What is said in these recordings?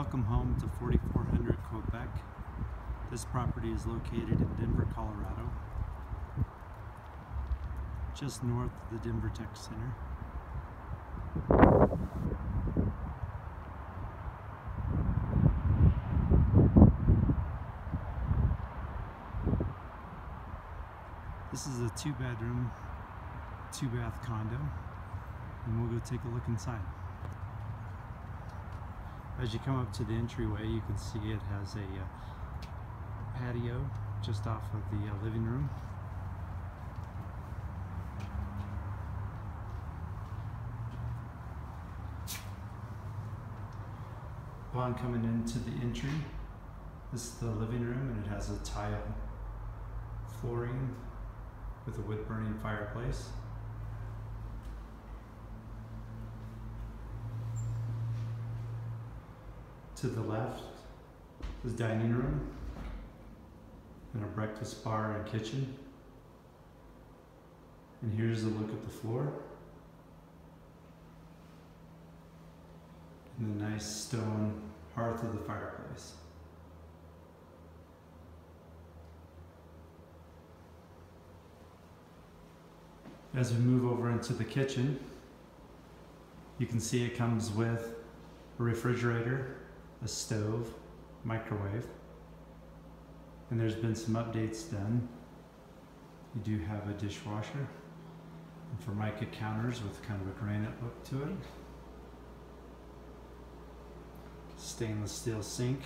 Welcome home to 4400 Quebec. This property is located in Denver, Colorado, just north of the Denver Tech Center. This is a two bedroom, two bath condo, and we'll go take a look inside. As you come up to the entryway, you can see it has a uh, patio just off of the uh, living room. Upon coming into the entry, this is the living room and it has a tile flooring with a wood burning fireplace. To the left is dining room and a breakfast bar and kitchen. And here's a look at the floor. And the nice stone hearth of the fireplace. As we move over into the kitchen, you can see it comes with a refrigerator, a stove, microwave, and there's been some updates done. You do have a dishwasher and formica counters with kind of a granite look to it. Stainless steel sink.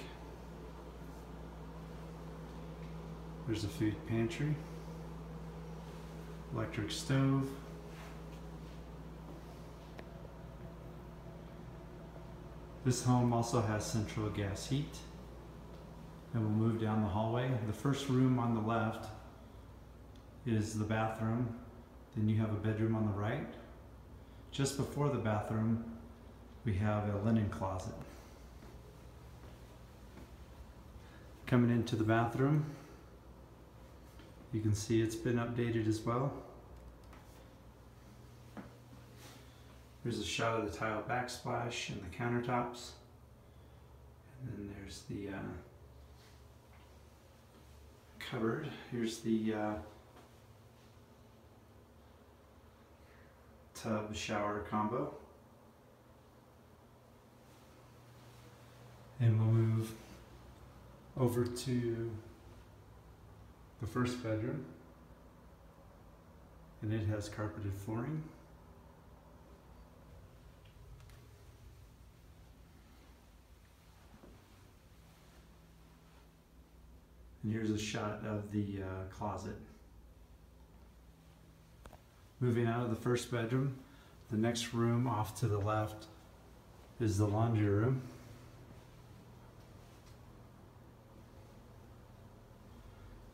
There's a food pantry, electric stove, This home also has central gas heat. And we'll move down the hallway. The first room on the left is the bathroom. Then you have a bedroom on the right. Just before the bathroom, we have a linen closet. Coming into the bathroom, you can see it's been updated as well. There's a shot of the tile backsplash and the countertops. And then there's the uh, cupboard. Here's the uh, tub shower combo. And we'll move over to the first bedroom. And it has carpeted flooring. And here's a shot of the uh, closet. Moving out of the first bedroom, the next room off to the left is the laundry room.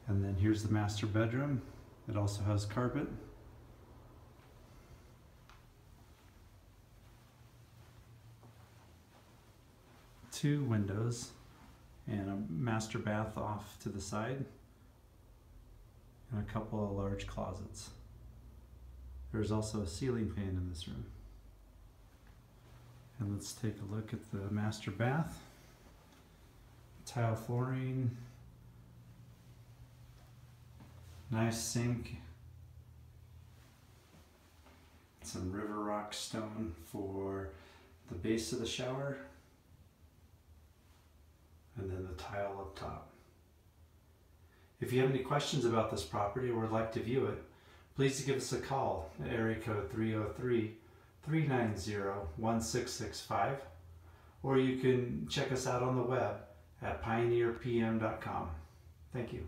And then here's the master bedroom. It also has carpet. Two windows and a master bath off to the side and a couple of large closets. There's also a ceiling fan in this room. And let's take a look at the master bath. Tile flooring, nice sink, some river rock stone for the base of the shower and then the tile up top. If you have any questions about this property or would like to view it, please give us a call at area code 303 390 1665 or you can check us out on the web at pioneerpm.com. Thank you.